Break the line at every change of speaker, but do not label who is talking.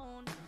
phone.